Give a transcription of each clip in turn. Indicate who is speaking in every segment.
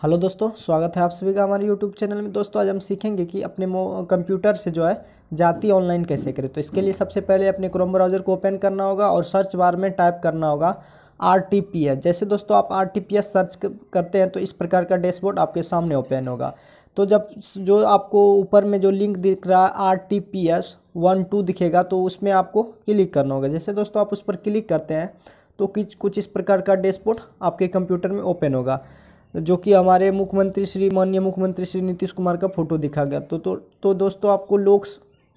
Speaker 1: Hello दोस्तों, स्वागत है आप सभी का हमारे यूट्यूब चैनल में। दोस्तों, आज हम सीखेंगे कि अपने कंप्यूटर से जो है, जाति ऑनलाइन कैसे करें। तो इसके लिए सबसे पहले अपने क्रोम ब्राउज़र को ओपन करना होगा और सर्च बार में टाइप करना होगा आर टी पी एस जैसे दोस्तों, आप R T P S search करते हैं तो इस प्रकार का डैशबोर्ड आपके सामने ओपन होगा। तो जब जो आपको ऊपर में जो लिंक दिख रहा है R T P S one two दिखेगा तो उसमें आपको क्लिक करना होगा। जैसे दोस्तों, आप उस पर क्लिक करते हैं तो कुछ इस प्रकार का डैशबोर्ड आपके कंप्यूटर में ओपन होगा। जो कि हमारे मुख्यमंत्री श्री, माननीय मुख्यमंत्री श्री नीतीश कुमार का फ़ोटो दिखा गया। तो तो तो दोस्तों, आपको लोक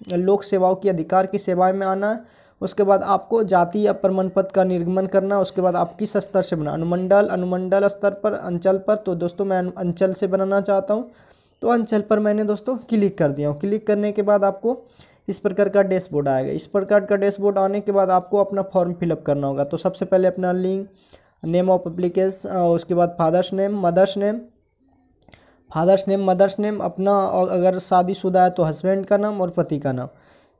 Speaker 1: लोक सेवाओं की अधिकार की सेवाएँ में आना है, उसके बाद आपको जाति या प्रमाण पत्र का निर्गमन करना उसके बाद आप किस स्तर से बना, अनुमंडल अनुमंडल स्तर पर, अंचल पर? तो दोस्तों, मैं अंचल से बनाना चाहता हूँ। तो अंचल पर मैंने दोस्तों क्लिक कर दिया हूँ। क्लिक करने के बाद आपको इस प्रकार का डैशबोर्ड आएगा। इस प्रकार का डैशबोर्ड आने के बाद आपको अपना फॉर्म फिलअप करना होगा। तो सबसे पहले अपना लिंक नेम ऑफ़ अप्लीकेश उसके बाद father's name mother's name father's name mother's name अपना और अगर शादीशुदा है तो हस्बैंड का नाम और पति का नाम,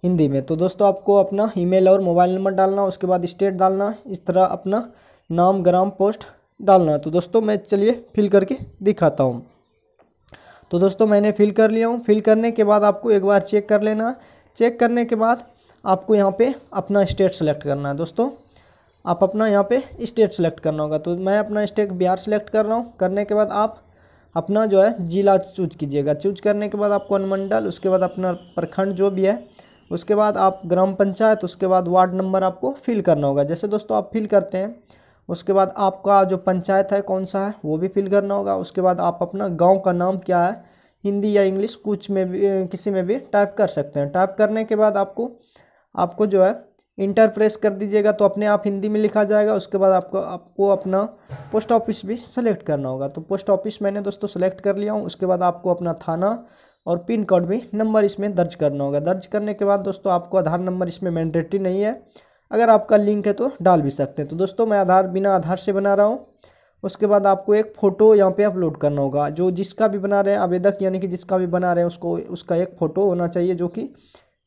Speaker 1: हिंदी में. तो दोस्तों आपको अपना ईमेल और मोबाइल नंबर डालना, उसके बाद स्टेट डालना, इस तरह अपना नाम ग्राम पोस्ट डालना तो दोस्तों मैं चलिए फिल करके दिखाता हूँ. तो दोस्तों मैंने फिल कर लिया हूँ. फिल करने के बाद आपको एक बार चेक कर लेना चेक करने के बाद आपको यहाँ पे अपना स्टेट सेलेक्ट करना है. दोस्तों आप अपना यहाँ पे स्टेट सेलेक्ट करना होगा। तो मैं अपना स्टेट बिहार सेलेक्ट कर रहा हूँ। करने के बाद आप अपना जो है जिला चूज़ कीजिएगा। चूज़ करने के बाद आपको अनुमंडल, उसके बाद अपना प्रखंड जो भी है, उसके बाद आप ग्राम पंचायत, उसके बाद वार्ड नंबर आपको फिल करना होगा। जैसे दोस्तों आप फिल करते हैं, उसके बाद आपका जो पंचायत है कौन सा है, वो भी फिल करना होगा। उसके बाद आप अपना गाँव का नाम क्या है, हिंदी या इंग्लिश कुछ में भी, किसी में भी टाइप कर सकते हैं। टाइप करने के बाद आपको आपको जो है इंटर प्रेस कर दीजिएगा तो अपने आप हिंदी में लिखा जाएगा, उसके बाद आपको आपको अपना पोस्ट ऑफ़िस भी सेलेक्ट करना होगा। तो पोस्ट ऑफ़िस मैंने दोस्तों सेलेक्ट कर लिया हूँ, उसके बाद आपको अपना थाना और पिन कोड भी नंबर इसमें दर्ज करना होगा। दर्ज करने के बाद दोस्तों आपको आधार नंबर इसमें मैंडेटरी नहीं है, अगर आपका लिंक है तो डाल भी सकते हैं। तो दोस्तों मैं आधार, बिना आधार से बना रहा हूँ, उसके बाद आपको एक फ़ोटो यहाँ पे अपलोड करना होगा। जो जिसका भी बना रहे हैं, आवेदक यानी कि जिसका भी बना रहे हैं, उसको, उसका एक फ़ोटो होना चाहिए जो कि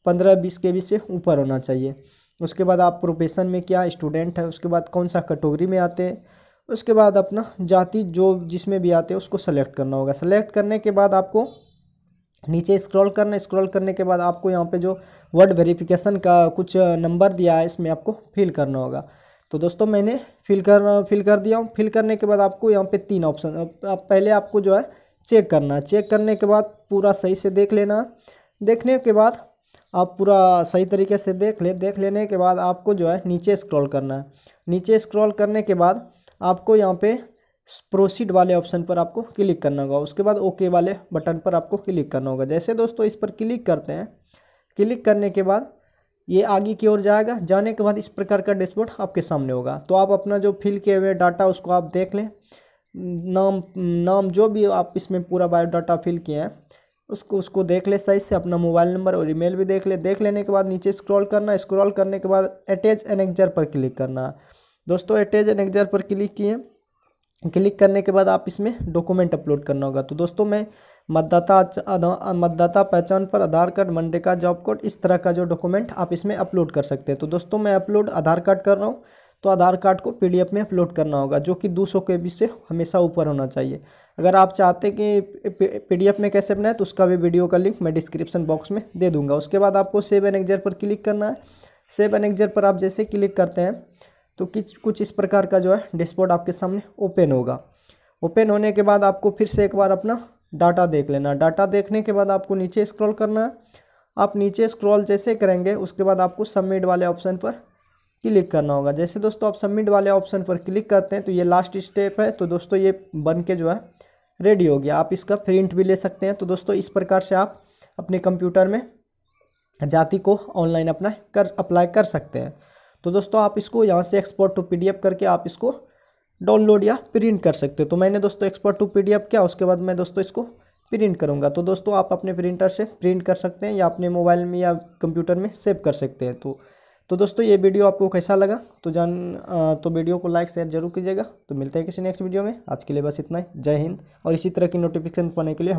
Speaker 1: पंद्रह, बीस के बी से ऊपर होना चाहिए। उसके बाद आप प्रोफेशन में क्या स्टूडेंट है, उसके बाद कौन सा कैटेगरी में आते हैं, उसके बाद अपना जाति जो जिसमें भी आते हैं उसको सेलेक्ट करना होगा। सेलेक्ट करने के बाद आपको नीचे स्क्रॉल करना स्क्रॉल करने के बाद आपको यहाँ पे जो वर्ड वेरिफिकेशन का कुछ नंबर दिया है, इसमें आपको फिल करना होगा। तो दोस्तों मैंने फिल कर फिल कर दिया हूँ। फिल करने के बाद आपको यहाँ पे तीन ऑप्शन आप पहले आपको जो है चेक करना है। चेक करने के बाद पूरा सही से देख लेना। देखने के बाद आप पूरा सही तरीके से देख ले, देख लेने के बाद आपको जो है नीचे स्क्रॉल करना है। नीचे स्क्रॉल करने के बाद आपको यहाँ पे प्रोसीड वाले ऑप्शन पर आपको क्लिक करना होगा। उसके बाद ओके वाले बटन पर आपको क्लिक करना होगा। जैसे दोस्तों इस पर क्लिक करते हैं क्लिक करने के बाद ये आगे की ओर जाएगा। जाने के बाद इस प्रकार का डैशबोर्ड आपके सामने होगा। तो आप अपना जो फिल किए हुए डाटा उसको आप देख लें। नाम नाम जो भी आप इसमें पूरा बायोडाटा फिल किए हैं उसको उसको देख ले सही से, अपना मोबाइल नंबर और ईमेल भी देख ले। देख लेने के बाद नीचे स्क्रॉल करना, स्क्रॉल करने के बाद अटैच एनेक्जर पर क्लिक करना। दोस्तों अटैच एनेक्जर पर क्लिक किए। क्लिक करने के बाद आप इसमें डॉक्यूमेंट अपलोड करना होगा। तो दोस्तों, मैं मतदाता मतदाता पहचान पर आधार कार्ड मनरेगा जॉब कोड इस तरह का जो डॉक्यूमेंट आप इसमें अपलोड कर सकते हैं। तो दोस्तों, मैं अपलोड आधार कार्ड कर रहा हूँ। तो आधार कार्ड को पीडीएफ में अपलोड करना होगा, जो कि 200 के से हमेशा ऊपर होना चाहिए। अगर आप चाहते कि पीडीएफ में कैसे बनाए तो उसका भी वीडियो का लिंक मैं डिस्क्रिप्शन बॉक्स में दे दूँगा। उसके बाद आपको सेव एनेक्जर पर क्लिक करना है। सेव एनेक्जर पर आप जैसे क्लिक करते हैं तो कुछ कुछ इस प्रकार का जो है डैशबोर्ड आपके सामने ओपन होगा। ओपन होने के बाद आपको फिर से एक बार अपना डाटा देख लेना डाटा देखने के बाद आपको नीचे स्क्रॉल करना है। आप नीचे स्क्रॉल जैसे करेंगे, उसके बाद आपको सबमिट वाले ऑप्शन पर क्लिक करना होगा। जैसे दोस्तों आप सबमिट वाले ऑप्शन पर क्लिक करते हैं तो ये लास्ट स्टेप है। तो दोस्तों ये बन के जो है रेडी हो गया। आप इसका प्रिंट भी ले सकते हैं। तो दोस्तों इस प्रकार से आप अपने कंप्यूटर में जाति को ऑनलाइन अपना कर अप्लाई कर सकते हैं। तो दोस्तों आप इसको यहाँ से एक्सपोर्ट टू पीडीएफ करके आप इसको डाउनलोड या प्रिंट कर सकते हो। तो मैंने दोस्तों एक्सपोर्ट टू पीडीएफ किया, उसके बाद मैं दोस्तों इसको प्रिंट करूँगा। तो दोस्तों आप अपने प्रिंटर से प्रिंट कर सकते हैं या अपने मोबाइल में या कंप्यूटर में सेव कर सकते हैं। तो तो दोस्तों, ये वीडियो आपको कैसा लगा? तो जान तो वीडियो को लाइक शेयर ज़रूर कीजिएगा। तो मिलते हैं किसी नेक्स्ट वीडियो में। आज के लिए बस इतना ही। जय हिंद। और इसी तरह की नोटिफिकेशन पाने के लिए